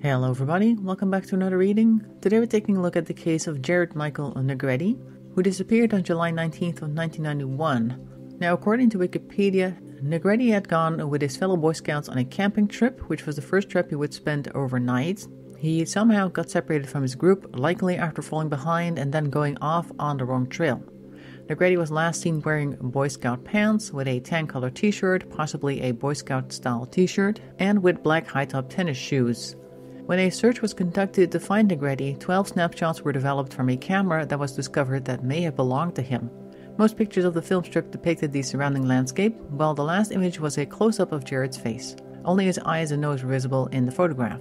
Hello everybody, welcome back to another reading. Today we're taking a look at the case of Jared Michael Negrete, who disappeared on July 19th of 1991. Now according to Wikipedia, Negrete had gone with his fellow Boy Scouts on a camping trip, which was the first trip he would spend overnight. He somehow got separated from his group, likely after falling behind and then going off on the wrong trail. Negrete was last seen wearing Boy Scout pants with a tan color t shirt, possibly a Boy Scout style t shirt, and with black high top tennis shoes. When a search was conducted to find Negrete, 12 snapshots were developed from a camera that was discovered that may have belonged to him. Most pictures of the film strip depicted the surrounding landscape, while the last image was a close up of Jared's face. Only his eyes and nose were visible in the photograph.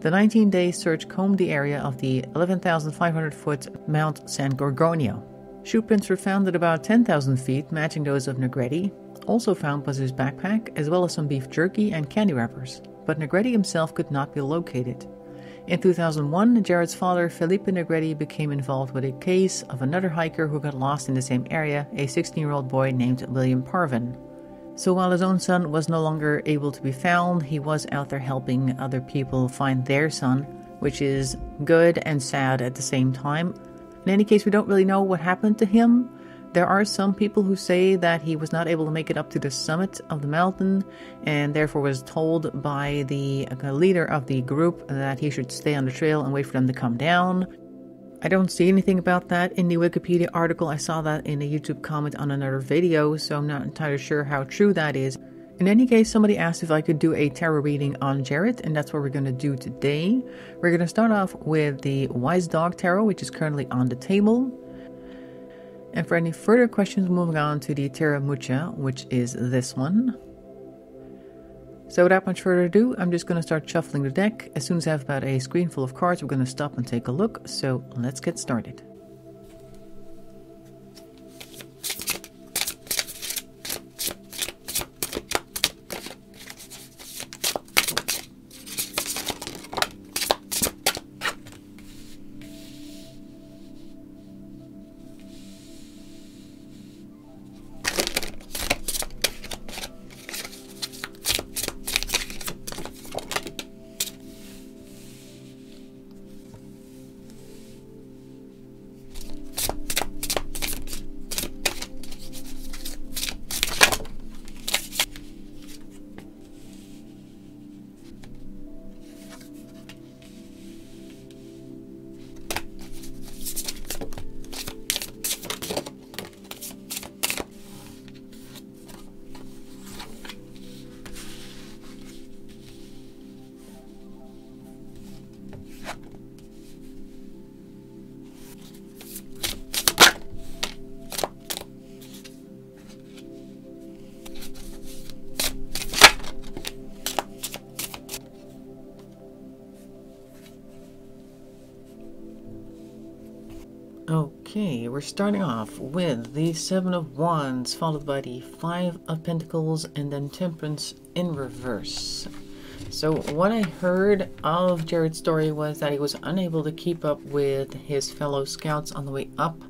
The 19 day search combed the area of the 11,500 foot Mount San Gorgonio. Shoe prints were found at about 10,000 feet, matching those of Negrete. Also found was his backpack, as well as some beef jerky and candy wrappers. But Negrete himself could not be located. In 2001, Jared's father, Felipe Negrete, became involved with a case of another hiker who got lost in the same area, a 16 year old boy named William Parvin. So while his own son was no longer able to be found, he was out there helping other people find their son, which is good and sad at the same time. In any case, we don't really know what happened to him. There are some people who say that he was not able to make it up to the summit of the mountain and therefore was told by the uh, leader of the group that he should stay on the trail and wait for them to come down. I don't see anything about that in the Wikipedia article. I saw that in a YouTube comment on another video, so I'm not entirely sure how true that is. In any case, somebody asked if I could do a tarot reading on Jared, and that's what we're going to do today. We're going to start off with the Wise Dog Tarot, which is currently on the table. And for any further questions, moving on to the Tarot Mucha, which is this one. So without much further ado, I'm just going to start shuffling the deck. As soon as I have about a screen full of cards, we're going to stop and take a look. So let's get started. We're starting off with the Seven of Wands, followed by the Five of Pentacles, and then Temperance in reverse. So, what I heard of Jared's story was that he was unable to keep up with his fellow scouts on the way up.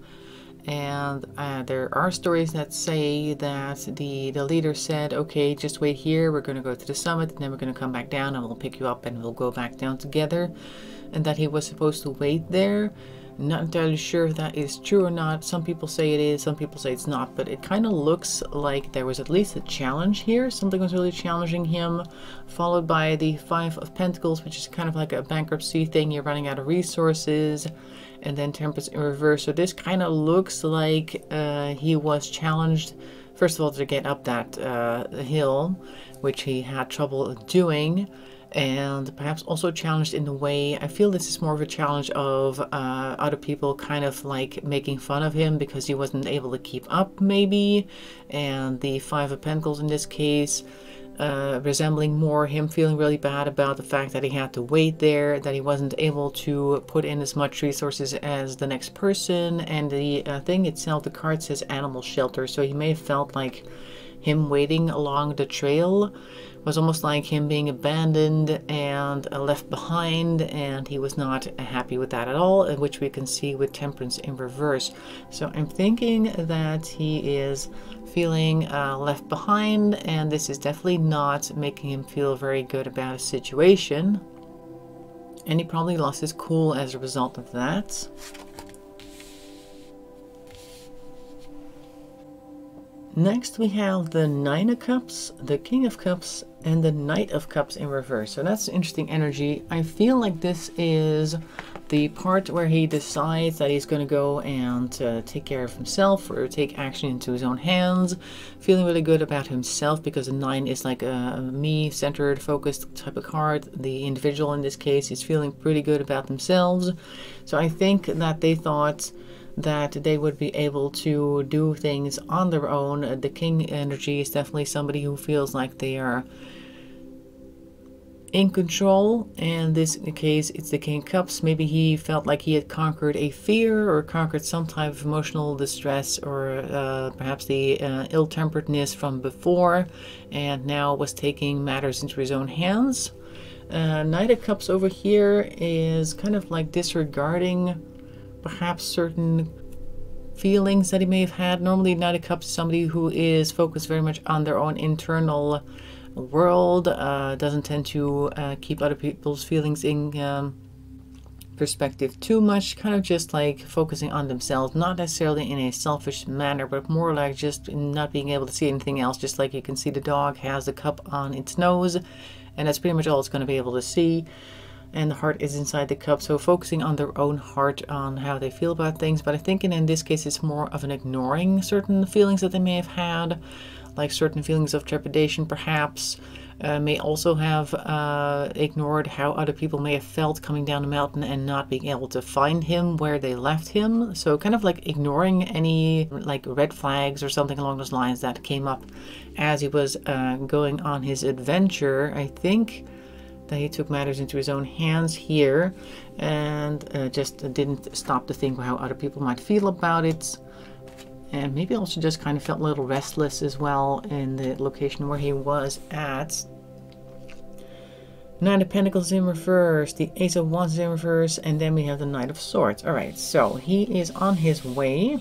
And uh, there are stories that say that the, the leader said, okay, just wait here, we're going to go to the summit, and then we're going to come back down, and we'll pick you up, and we'll go back down together. And that he was supposed to wait there not entirely sure if that is true or not. Some people say it is, some people say it's not, but it kind of looks like there was at least a challenge here. Something was really challenging him, followed by the Five of Pentacles, which is kind of like a bankruptcy thing. You're running out of resources, and then Temperance in reverse. So this kind of looks like uh, he was challenged, first of all, to get up that uh, hill, which he had trouble doing and perhaps also challenged in the way I feel this is more of a challenge of uh, other people kind of like making fun of him because he wasn't able to keep up, maybe. And the Five of Pentacles in this case, uh, resembling more him feeling really bad about the fact that he had to wait there, that he wasn't able to put in as much resources as the next person. And the uh, thing itself, the card says animal shelter, so he may have felt like him waiting along the trail was almost like him being abandoned and left behind, and he was not happy with that at all, which we can see with Temperance in reverse. So I'm thinking that he is feeling uh, left behind, and this is definitely not making him feel very good about a situation. And he probably lost his cool as a result of that. Next we have the Nine of Cups, the King of Cups, and the Knight of Cups in reverse. So that's interesting energy. I feel like this is the part where he decides that he's going to go and uh, take care of himself or take action into his own hands, feeling really good about himself because the nine is like a me-centered, focused type of card. The individual in this case is feeling pretty good about themselves. So I think that they thought that they would be able to do things on their own. The king energy is definitely somebody who feels like they are in control. And this case, it's the King Cups. Maybe he felt like he had conquered a fear or conquered some type of emotional distress or uh, perhaps the uh, ill temperedness from before and now was taking matters into his own hands. Uh, Knight of Cups over here is kind of like disregarding perhaps certain feelings that he may have had. Normally, Knight of Cups is somebody who is focused very much on their own internal world, uh, doesn't tend to uh, keep other people's feelings in um, perspective too much, kind of just like focusing on themselves, not necessarily in a selfish manner, but more like just not being able to see anything else, just like you can see the dog has the cup on its nose, and that's pretty much all it's going to be able to see. And the heart is inside the cup, so focusing on their own heart, on how they feel about things. But I think in this case, it's more of an ignoring certain feelings that they may have had like certain feelings of trepidation perhaps, uh, may also have uh, ignored how other people may have felt coming down the mountain and not being able to find him where they left him. So kind of like ignoring any like red flags or something along those lines that came up as he was uh, going on his adventure. I think that he took matters into his own hands here and uh, just didn't stop to think how other people might feel about it and maybe also just kind of felt a little restless as well in the location where he was at. Nine of Pentacles in reverse, the Ace of Wands in reverse, and then we have the Knight of Swords. Alright, so he is on his way,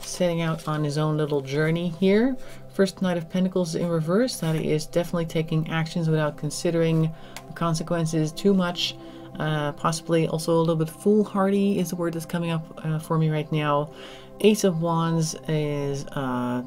setting out on his own little journey here. First Knight of Pentacles in reverse, that is definitely taking actions without considering the consequences too much. Uh, possibly also a little bit foolhardy is the word that's coming up uh, for me right now. Ace of Wands is uh,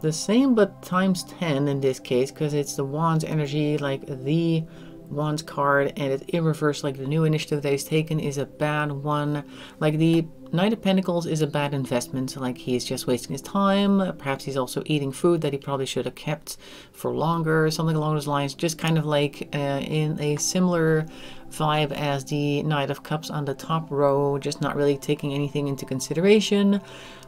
the same but times 10 in this case because it's the Wands energy like the Wands card and it's in reverse like the new initiative that he's taken is a bad one. Like the Knight of Pentacles is a bad investment. Like he's just wasting his time. Perhaps he's also eating food that he probably should have kept for longer something along those lines. Just kind of like uh, in a similar vibe as the Knight of Cups on the top row just not really taking anything into consideration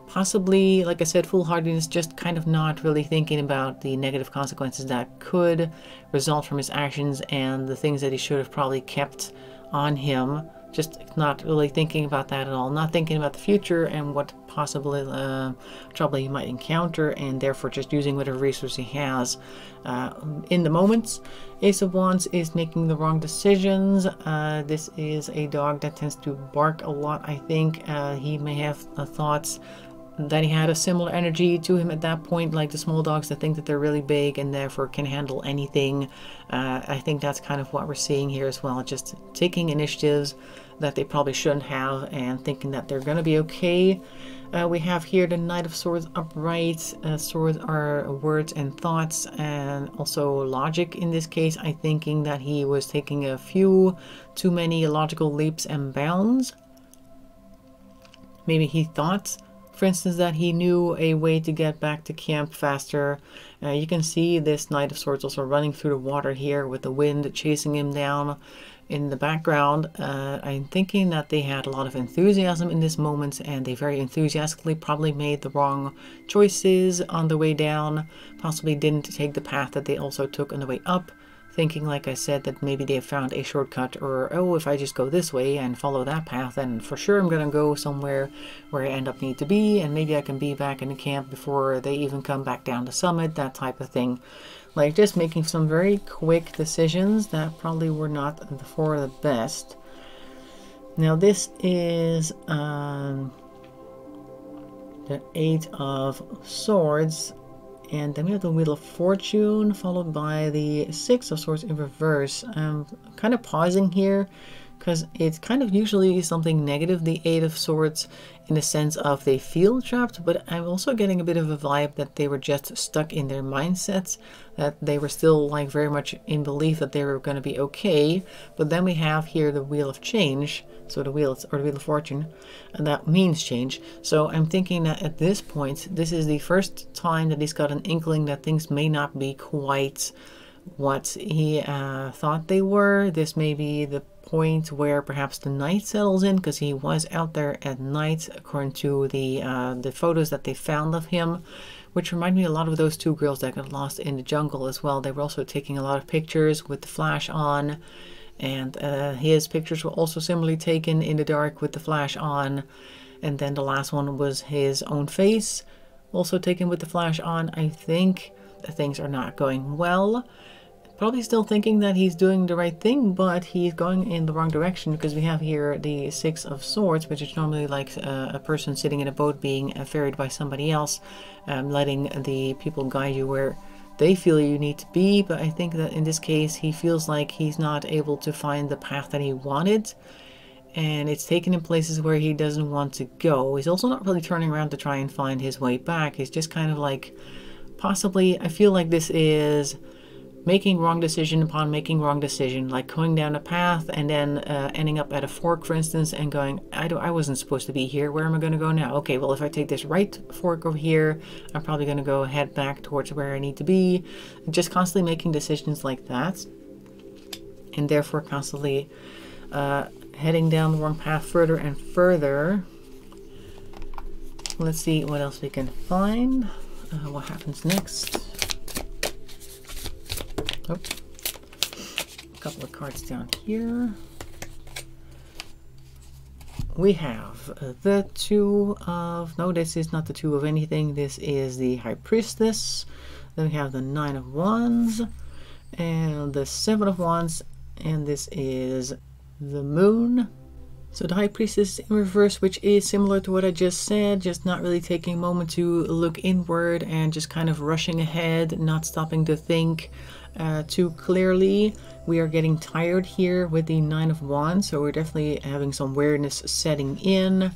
possibly, like I said, foolhardiness, just kind of not really thinking about the negative consequences that could result from his actions and the things that he should have probably kept on him. Just not really thinking about that at all, not thinking about the future and what possible uh, trouble he might encounter, and therefore just using whatever resource he has uh, in the moments. Ace of Wands is making the wrong decisions. Uh, this is a dog that tends to bark a lot, I think. Uh, he may have uh, thoughts that he had a similar energy to him at that point, like the small dogs that think that they're really big and therefore can handle anything. Uh, I think that's kind of what we're seeing here as well, just taking initiatives that they probably shouldn't have and thinking that they're going to be okay. Uh, we have here the Knight of Swords upright. Uh, swords are words and thoughts and also logic in this case. I thinking that he was taking a few too many logical leaps and bounds. Maybe he thought for instance, that he knew a way to get back to camp faster. Uh, you can see this Knight of Swords also running through the water here with the wind chasing him down in the background. Uh, I'm thinking that they had a lot of enthusiasm in this moment and they very enthusiastically probably made the wrong choices on the way down, possibly didn't take the path that they also took on the way up thinking, like I said, that maybe they found a shortcut or, oh, if I just go this way and follow that path, then for sure I'm going to go somewhere where I end up need to be, and maybe I can be back in the camp before they even come back down the summit, that type of thing. Like just making some very quick decisions that probably were not for the best. Now this is um, the Eight of Swords And then we have the Wheel of Fortune, followed by the Six of Swords in reverse. I'm kind of pausing here because it's kind of usually something negative, the Eight of Swords, in the sense of they feel trapped, but I'm also getting a bit of a vibe that they were just stuck in their mindsets, that they were still like very much in belief that they were going to be okay. But then we have here the Wheel of Change, so the wheel or the Wheel of Fortune, and that means change. So I'm thinking that at this point, this is the first time that he's got an inkling that things may not be quite what he uh, thought they were. This may be the point where perhaps the night settles in because he was out there at night according to the uh, the photos that they found of him which remind me a lot of those two girls that got lost in the jungle as well. They were also taking a lot of pictures with the flash on and uh, his pictures were also similarly taken in the dark with the flash on. And then the last one was his own face also taken with the flash on. I think things are not going well probably still thinking that he's doing the right thing, but he's going in the wrong direction because we have here the Six of Swords, which is normally like a, uh, a person sitting in a boat being ferried by somebody else, um, letting the people guide you where they feel you need to be. But I think that in this case, he feels like he's not able to find the path that he wanted. And it's taken in places where he doesn't want to go. He's also not really turning around to try and find his way back. He's just kind of like, possibly, I feel like this is making wrong decision upon making wrong decision, like going down a path and then uh, ending up at a fork, for instance, and going, I don't, I wasn't supposed to be here. Where am I going to go now? Okay, well, if I take this right fork over here, I'm probably going to go head back towards where I need to be. Just constantly making decisions like that, and therefore constantly uh, heading down the wrong path further and further. Let's see what else we can find. Uh, what happens next? Oh, a couple of cards down here. We have uh, the two of, no, this is not the two of anything. This is the High Priestess. Then we have the Nine of Wands and the Seven of Wands. And this is the Moon. So the High Priestess in reverse, which is similar to what I just said, just not really taking a moment to look inward and just kind of rushing ahead, not stopping to think uh, too clearly. We are getting tired here with the Nine of Wands, so we're definitely having some weirdness setting in.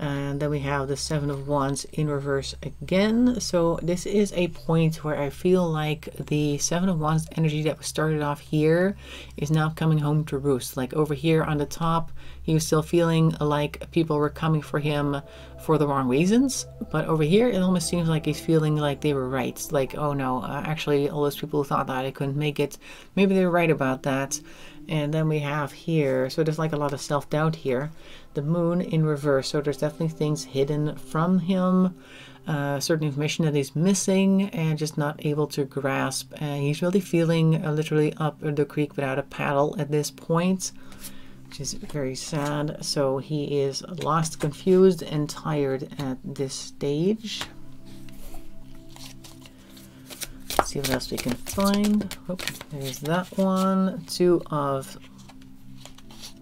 And then we have the Seven of Wands in reverse again. So this is a point where I feel like the Seven of Wands energy that was started off here is now coming home to roost. Like over here on the top, he was still feeling like people were coming for him for the wrong reasons. But over here, it almost seems like he's feeling like they were right. Like, oh no, uh, actually, all those people who thought that I couldn't make it, maybe they're right about that. And then we have here, so there's like a lot of self doubt here. The moon in reverse, so there's definitely things hidden from him. Uh, certain information that he's missing and just not able to grasp. Uh, he's really feeling uh, literally up the creek without a paddle at this point which is very sad. So he is lost, confused, and tired at this stage. Let's see what else we can find. There's that one. Two of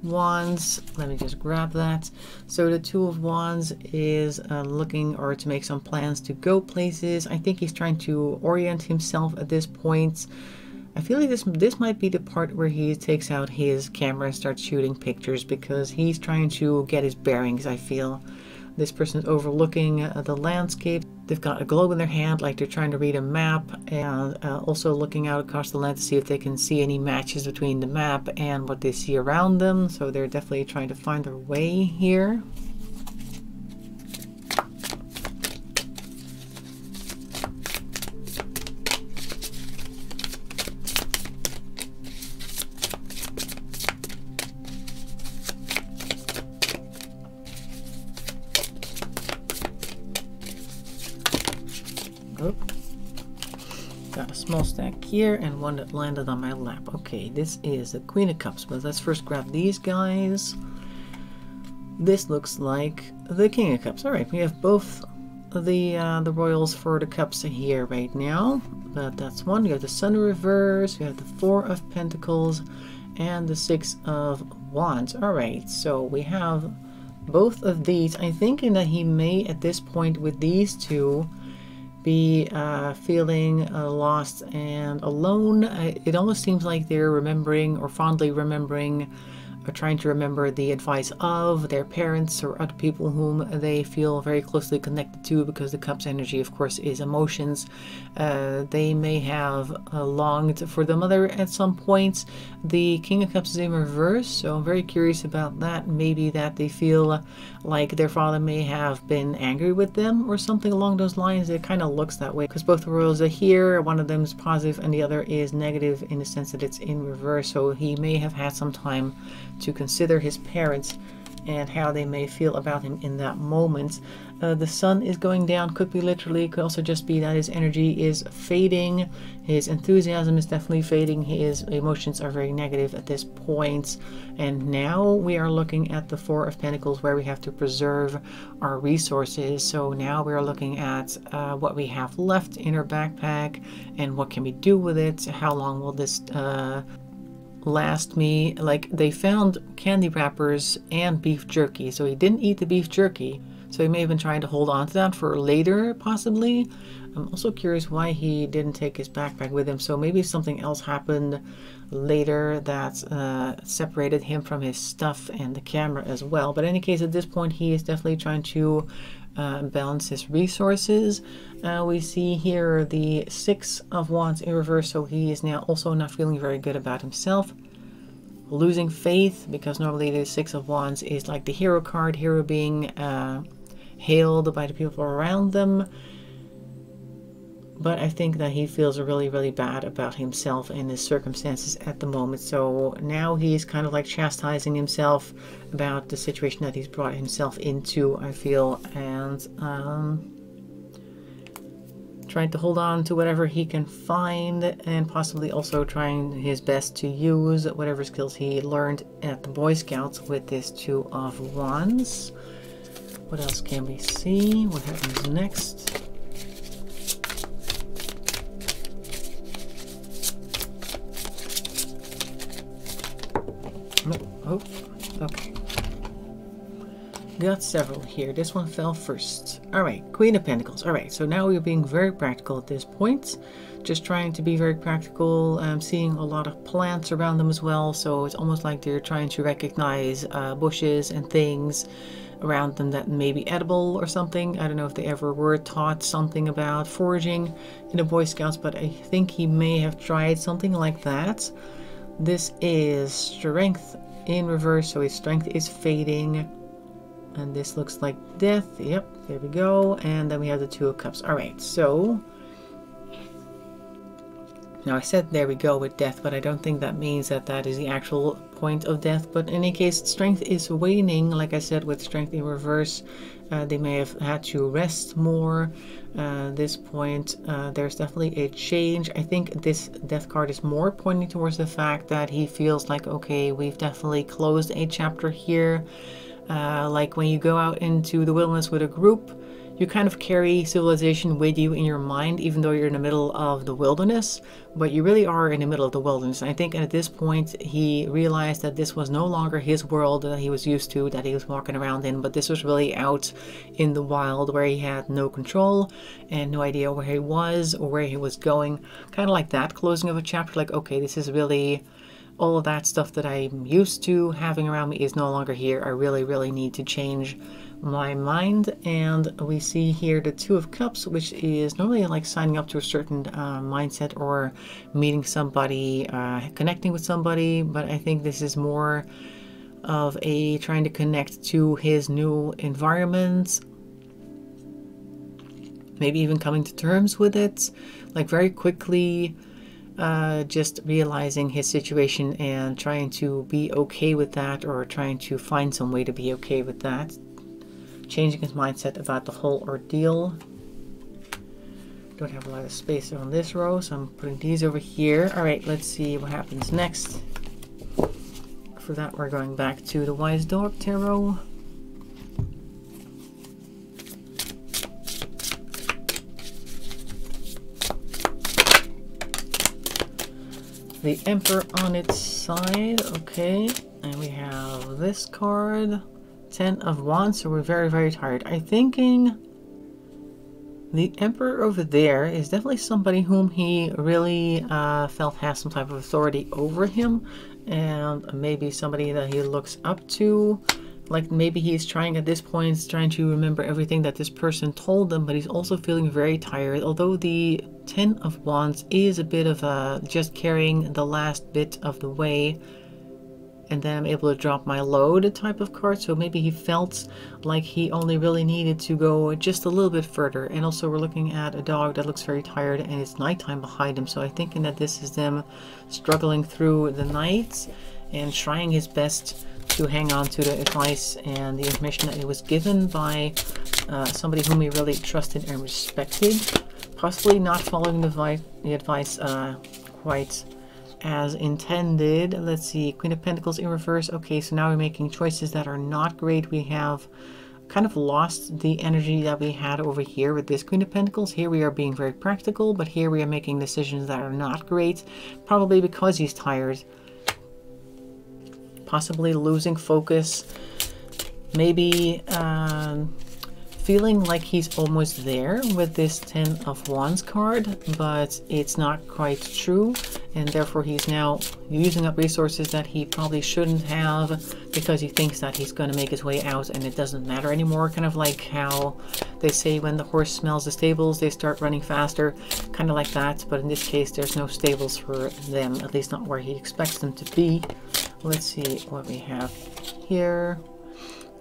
wands. Let me just grab that. So the two of wands is uh, looking or to make some plans to go places. I think he's trying to orient himself at this point. I feel like this this might be the part where he takes out his camera and starts shooting pictures because he's trying to get his bearings. I feel this person's overlooking uh, the landscape. They've got a globe in their hand, like they're trying to read a map, and uh, also looking out across the land to see if they can see any matches between the map and what they see around them. So they're definitely trying to find their way here. Here and one that landed on my lap. Okay, this is the Queen of Cups, but let's first grab these guys. This looks like the King of Cups. Alright, we have both the uh, the royals for the cups here right now. But that's one. You have the Sun reverse, you have the Four of Pentacles, and the Six of Wands. Alright, so we have both of these. I'm thinking that he may, at this point with these two, be uh, feeling uh, lost and alone. It almost seems like they're remembering or fondly remembering trying to remember the advice of their parents or other people whom they feel very closely connected to because the cup's energy of course is emotions. Uh, they may have uh, longed for the mother at some points the king of cups is in reverse so i'm very curious about that. Maybe that they feel like their father may have been angry with them or something along those lines. It kind of looks that way because both the royals are here. One of them is positive and the other is negative in the sense that it's in reverse. So he may have had some time to consider his parents and how they may feel about him in that moment. Uh, the sun is going down, could be literally, could also just be that his energy is fading, his enthusiasm is definitely fading, his emotions are very negative at this point. And now we are looking at the Four of Pentacles where we have to preserve our resources. So now we are looking at uh, what we have left in our backpack and what can we do with it, how long will this uh, last me like they found candy wrappers and beef jerky. So he didn't eat the beef jerky. So he may have been trying to hold on to that for later possibly. I'm also curious why he didn't take his backpack with him. So maybe something else happened later that uh, separated him from his stuff and the camera as well. But in any case at this point he is definitely trying to uh, balance his resources. Uh, we see here the Six of Wands in reverse, so he is now also not feeling very good about himself. Losing faith, because normally the Six of Wands is like the hero card, hero being uh, hailed by the people around them but I think that he feels really, really bad about himself and his circumstances at the moment. So now he's kind of like chastising himself about the situation that he's brought himself into, I feel, and um, trying to hold on to whatever he can find and possibly also trying his best to use whatever skills he learned at the Boy Scouts with this Two of Wands. What else can we see? What happens next? Oh, okay. Got several here. This one fell first. Alright, Queen of Pentacles. Alright, so now we're being very practical at this point. Just trying to be very practical. I'm seeing a lot of plants around them as well, so it's almost like they're trying to recognize uh, bushes and things around them that may be edible or something. I don't know if they ever were taught something about foraging in the Boy Scouts, but I think he may have tried something like that. This is strength in reverse, so his strength is fading. And this looks like death. Yep, there we go. And then we have the Two of Cups. Alright, so... Now I said there we go with death, but I don't think that means that that is the actual point of death. But in any case, strength is waning. Like I said, with strength in reverse, they may have had to rest more. Uh, this point, uh, there's definitely a change. I think this death card is more pointing towards the fact that he feels like, okay, we've definitely closed a chapter here. Uh, like when you go out into the wilderness with a group, you kind of carry civilization with you in your mind, even though you're in the middle of the wilderness, but you really are in the middle of the wilderness. And I think at this point, he realized that this was no longer his world that he was used to, that he was walking around in, but this was really out in the wild where he had no control and no idea where he was or where he was going. Kind of like that closing of a chapter, like, okay, this is really all of that stuff that I'm used to having around me is no longer here. I really, really need to change my mind and we see here the two of cups which is normally like signing up to a certain uh, mindset or meeting somebody uh, connecting with somebody but i think this is more of a trying to connect to his new environment maybe even coming to terms with it like very quickly uh, just realizing his situation and trying to be okay with that or trying to find some way to be okay with that changing his mindset about the whole ordeal. Don't have a lot of space on this row, so I'm putting these over here. All right, let's see what happens next. For that, we're going back to the Wise Dog Tarot. The Emperor on its side, okay. And we have this card. Ten of Wands, so we're very, very tired. I'm thinking the Emperor over there is definitely somebody whom he really uh, felt has some type of authority over him, and maybe somebody that he looks up to. Like maybe he's trying at this point, trying to remember everything that this person told them, but he's also feeling very tired. Although the Ten of Wands is a bit of a just carrying the last bit of the way, and then I'm able to drop my load type of card. So maybe he felt like he only really needed to go just a little bit further. And also we're looking at a dog that looks very tired and it's nighttime behind him. So I'm thinking that this is them struggling through the night and trying his best to hang on to the advice and the information that he was given by uh, somebody whom he really trusted and respected. Possibly not following the, the advice uh, quite as intended. Let's see, Queen of Pentacles in reverse. Okay, so now we're making choices that are not great. We have kind of lost the energy that we had over here with this Queen of Pentacles. Here we are being very practical, but here we are making decisions that are not great, probably because he's tired. Possibly losing focus. Maybe um, feeling like he's almost there with this Ten of Wands card, but it's not quite true, and therefore he's now using up resources that he probably shouldn't have because he thinks that he's going to make his way out and it doesn't matter anymore. Kind of like how they say when the horse smells the stables, they start running faster, kind of like that, but in this case, there's no stables for them, at least not where he expects them to be. Let's see what we have here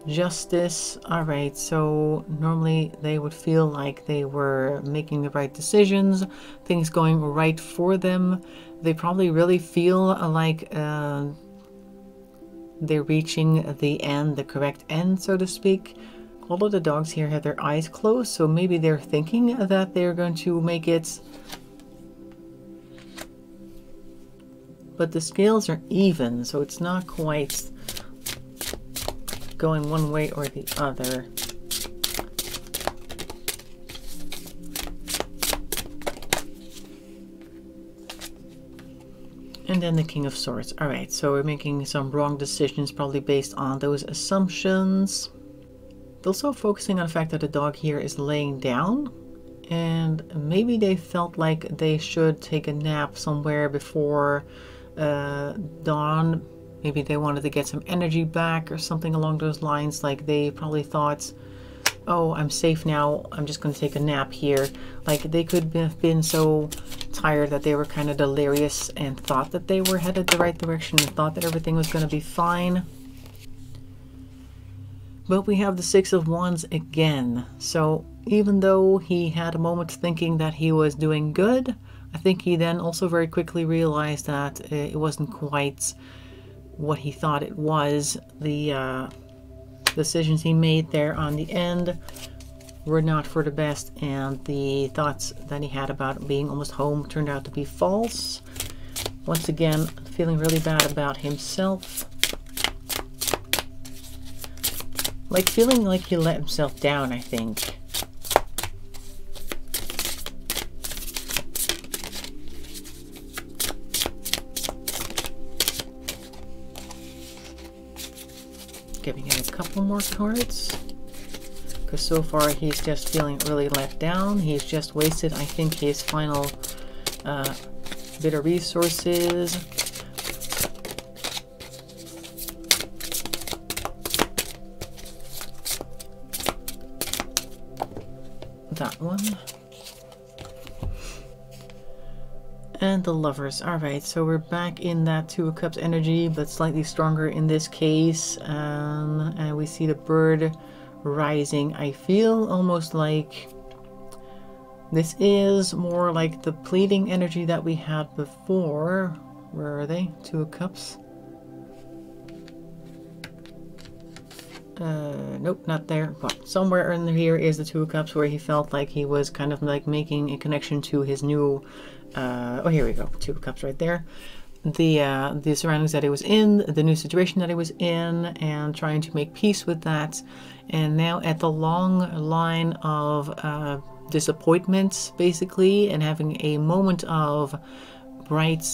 justice. All right, so normally they would feel like they were making the right decisions, things going right for them. They probably really feel like uh, they're reaching the end, the correct end, so to speak. All of the dogs here have their eyes closed, so maybe they're thinking that they're going to make it. But the scales are even, so it's not quite going one way or the other. And then the King of Swords. All right, so we're making some wrong decisions, probably based on those assumptions. Also focusing on the fact that the dog here is laying down. And maybe they felt like they should take a nap somewhere before uh, dawn Maybe they wanted to get some energy back or something along those lines. Like they probably thought, oh, I'm safe now. I'm just going to take a nap here. Like they could have been so tired that they were kind of delirious and thought that they were headed the right direction and thought that everything was going to be fine. But we have the Six of Wands again. So even though he had a moment thinking that he was doing good, I think he then also very quickly realized that eh, it wasn't quite what he thought it was. The uh, decisions he made there on the end were not for the best, and the thoughts that he had about being almost home turned out to be false. Once again, feeling really bad about himself. Like feeling like he let himself down, I think. Giving him a couple more cards. Because so far he's just feeling really let down. He's just wasted, I think, his final uh, bit of resources. The lovers. Alright, so we're back in that Two of Cups energy, but slightly stronger in this case. Um, and we see the bird rising. I feel almost like this is more like the pleading energy that we had before. Where are they? Two of Cups. Uh, nope, not there. But somewhere in here is the Two of Cups where he felt like he was kind of like making a connection to his new uh, oh here we go two cups right there the uh, the surroundings that he was in the new situation that he was in and trying to make peace with that and now at the long line of uh, disappointments basically and having a moment of bright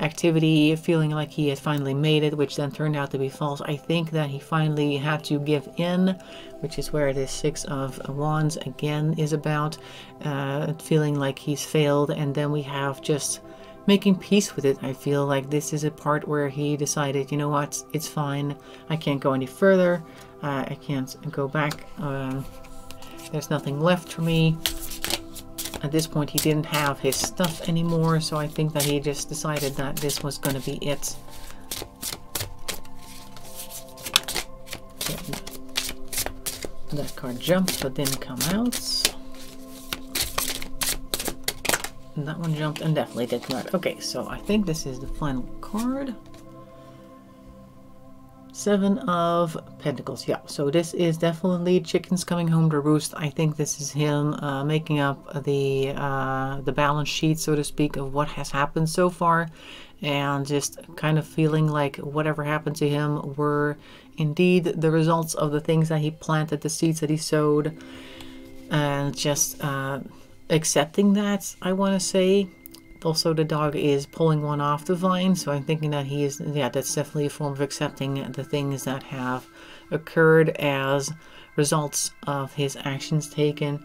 activity, feeling like he had finally made it, which then turned out to be false. I think that he finally had to give in, which is where this Six of Wands again is about, uh, feeling like he's failed, and then we have just making peace with it. I feel like this is a part where he decided, you know what, it's fine. I can't go any further. Uh, I can't go back. Uh, there's nothing left for me. At this point, he didn't have his stuff anymore, so I think that he just decided that this was going to be it. That card jumped, but didn't come out. And that one jumped and definitely did out. Okay, so I think this is the final card. Seven of Pentacles. Yeah, so this is definitely chickens coming home to roost. I think this is him uh, making up the uh, the balance sheet, so to speak, of what has happened so far, and just kind of feeling like whatever happened to him were indeed the results of the things that he planted, the seeds that he sowed, and just uh, accepting that. I want to say also the dog is pulling one off the vine so i'm thinking that he is yeah that's definitely a form of accepting the things that have occurred as results of his actions taken.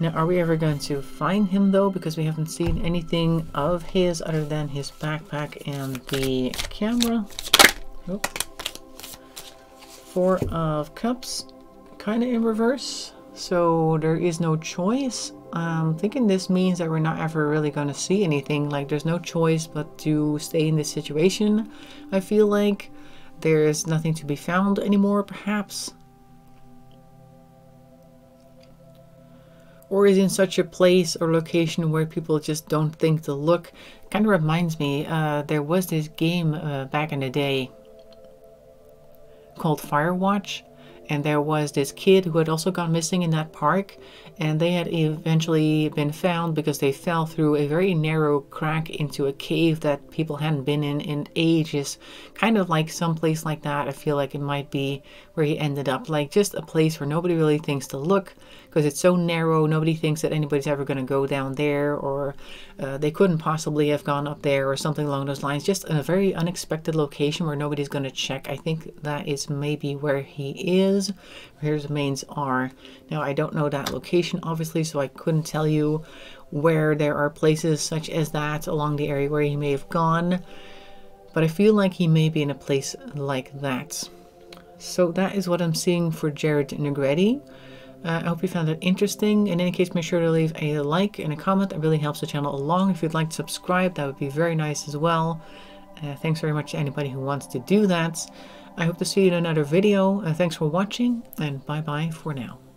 Now are we ever going to find him though? Because we haven't seen anything of his other than his backpack and the camera. Oh. four of cups kind of in reverse. So there is no choice I'm thinking this means that we're not ever really going to see anything. Like, there's no choice but to stay in this situation. I feel like there's nothing to be found anymore, perhaps. Or is in such a place or location where people just don't think to look. Kind of reminds me, uh, there was this game uh, back in the day called Firewatch and there was this kid who had also gone missing in that park and they had eventually been found because they fell through a very narrow crack into a cave that people hadn't been in in ages. Kind of like some place like that i feel like it might be where he ended up. Like just a place where nobody really thinks to look because it's so narrow nobody thinks that anybody's ever going to go down there or uh, they couldn't possibly have gone up there or something along those lines. Just a very unexpected location where nobody's going to check. I think that is maybe where he is. Where his remains are. Now i don't know that location obviously so i couldn't tell you where there are places such as that along the area where he may have gone but i feel like he may be in a place like that so that is what i'm seeing for jared negrete uh, I hope you found that interesting. In any case, make sure to leave a like and a comment. That really helps the channel along. If you'd like to subscribe, that would be very nice as well. Uh, thanks very much to anybody who wants to do that. I hope to see you in another video. Uh, thanks for watching, and bye-bye for now.